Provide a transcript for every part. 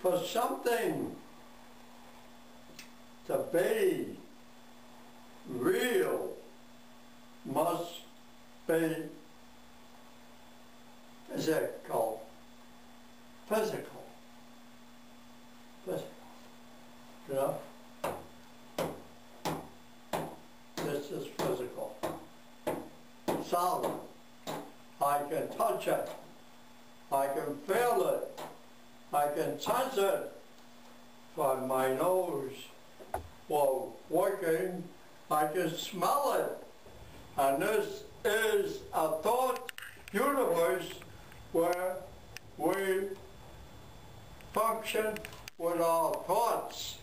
for something to be real must be physical. Physical. Physical. You know? This is physical. Solid. I can touch it. I can feel it. I can touch it. From my nose while working, I can smell it. And this is a thought universe where we function with our thoughts.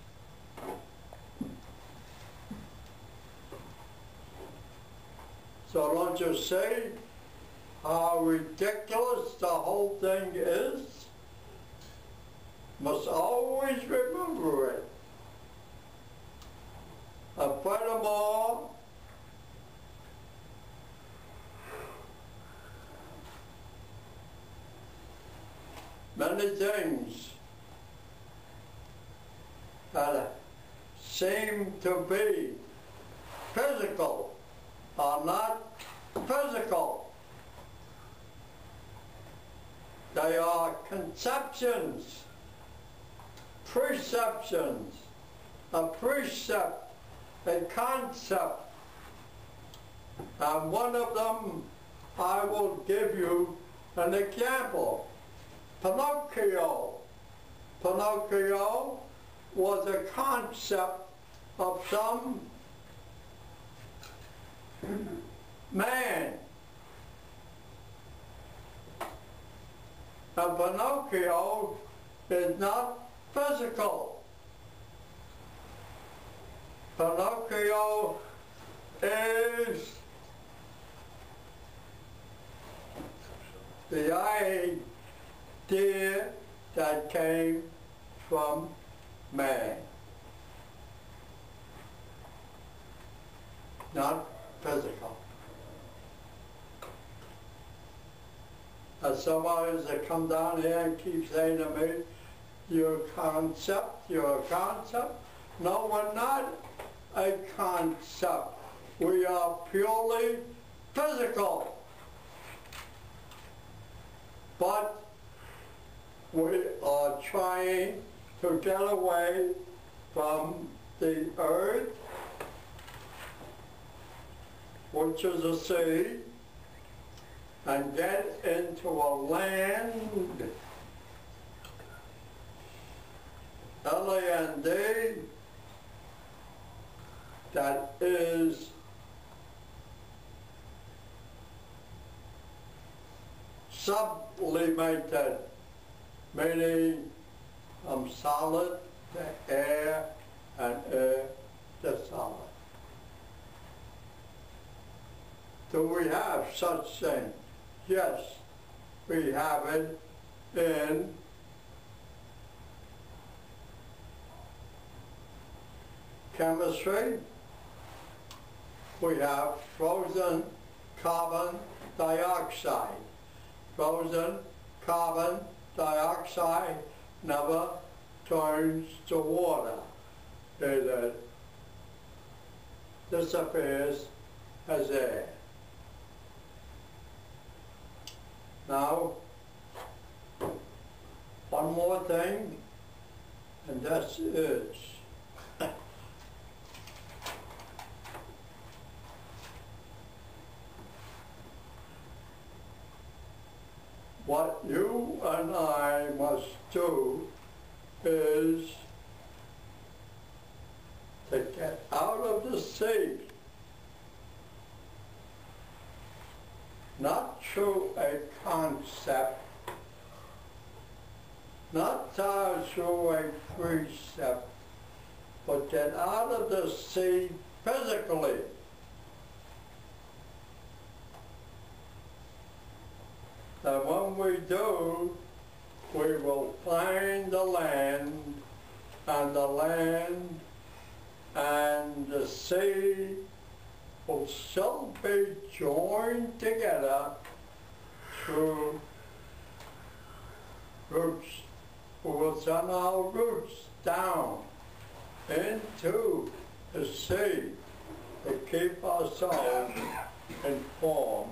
So don't you see how ridiculous the whole thing is? Must always remember it. And furthermore, many things that seem to be physical are not physical. They are conceptions, perceptions, a precept, a concept. And one of them, I will give you an example. Pinocchio. Pinocchio was a concept of some man. And Pinocchio is not physical. Pinocchio is the idea that came from man. Not physical. As somebody that come down here and keep saying to me, you're concept, you're concept. No, we're not a concept. We are purely physical. But we are trying to get away from the earth, which is a sea, and get into a land, L-A-N-D, that is sublimated, meaning from solid to air and air to solid. Do we have such thing? Yes, we have it in chemistry. We have frozen carbon dioxide. Frozen carbon dioxide never turns to water. It uh, disappears as air. Now, one more thing, and this is what you and I must do is to get out of the sea, not through a concept, not through a precept, but get out of the sea physically. And when we do, we will find the land, and the land and the sea will still be joined together through roots we will send our roots down into the sea to keep ourselves informed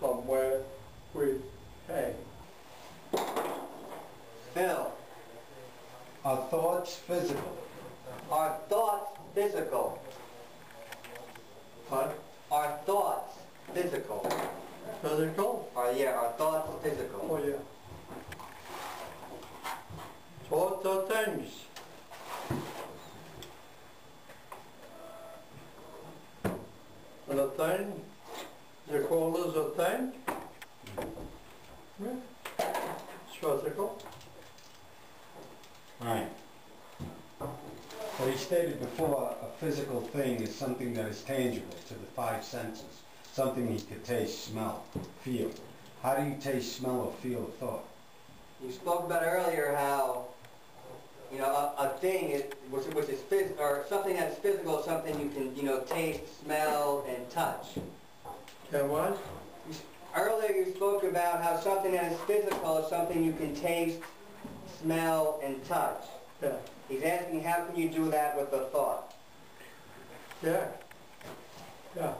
from where we came. Phil, Are thoughts physical? are thoughts physical? But Are thoughts physical? physical, Are, yeah, are thoughts physical? oh yeah. Sorts of things. And a thing, they call this a thing? Yeah. It's physical. Right. Well, he stated before, a physical thing is something that is tangible to the five senses. Something he could taste, smell, feel. How do you taste, smell, or feel a thought? You spoke about earlier how, you know, a, a thing is, which, which is phys, or something that's physical is something you can, you know, taste, smell, and touch. Can what? You Earlier you spoke about how something that is physical is something you can taste, smell, and touch. Yeah, He's asking how can you do that with a thought? yeah, yeah.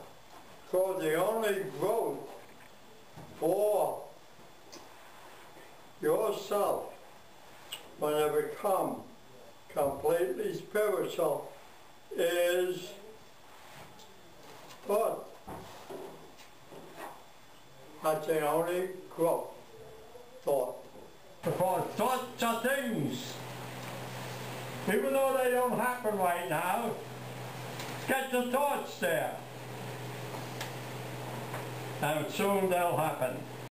So the only growth for yourself when you become completely spiritual is thought. That's the only growth, thought. Because thoughts are things. Even though they don't happen right now, get the thoughts there. And soon they'll happen.